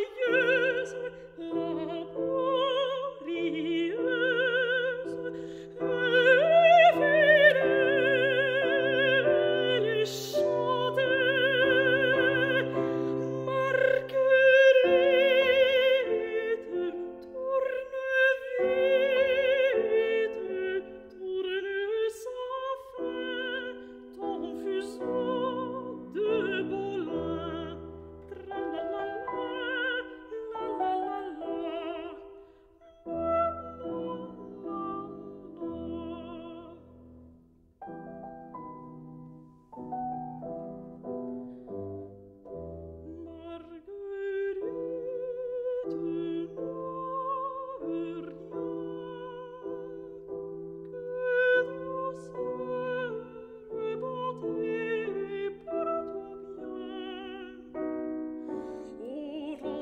Jesu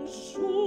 schon